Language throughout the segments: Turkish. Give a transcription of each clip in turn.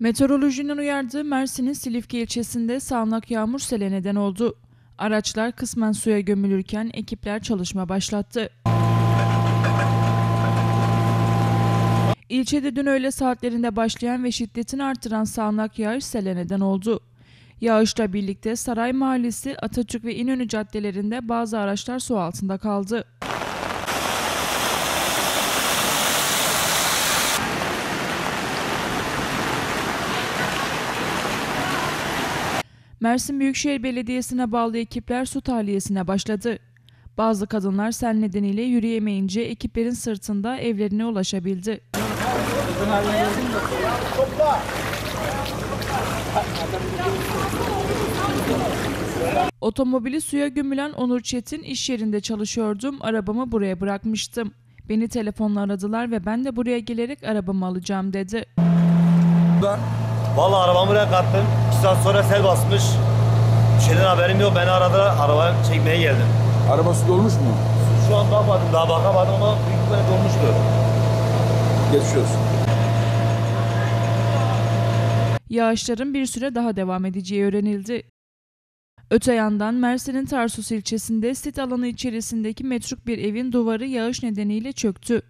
Meteorolojinin uyardığı Mersin'in Silifke ilçesinde sağanak yağmur sele neden oldu. Araçlar kısmen suya gömülürken ekipler çalışma başlattı. İlçede dün öğle saatlerinde başlayan ve şiddetini artıran sağanak yağış sele neden oldu. Yağışla birlikte Saray Mahallesi, Atatürk ve İnönü caddelerinde bazı araçlar su altında kaldı. Mersin Büyükşehir Belediyesi'ne bağlı ekipler su tahliyesine başladı. Bazı kadınlar sel nedeniyle yürüyemeyince ekiplerin sırtında evlerine ulaşabildi. Otomobili suya gömülen Onur Çetin iş yerinde çalışıyordum. Arabamı buraya bırakmıştım. Beni telefonla aradılar ve ben de buraya gelerek arabamı alacağım dedi. Ben Vallahi arabamı buraya kattım. 2 saat sonra sel basmış. Bir şeyden haberim yok. Beni aradılar. Arabaya çekmeye geldim. araba su dolmuş mu? Şu an bakmadım. Daha bakamadım ama büyük ihtimalle dolmuştu. Geçmiş olsun. Yağışların bir süre daha devam edeceği öğrenildi. Öte yandan Mersin'in Tarsus ilçesinde sit alanı içerisindeki metruk bir evin duvarı yağış nedeniyle çöktü.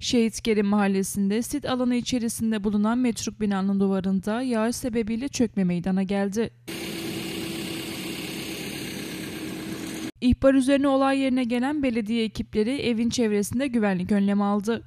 Şehit Kerim mahallesinde sit alanı içerisinde bulunan metruk binanın duvarında yağış sebebiyle çökme meydana geldi. İhbar üzerine olay yerine gelen belediye ekipleri evin çevresinde güvenlik önlemi aldı.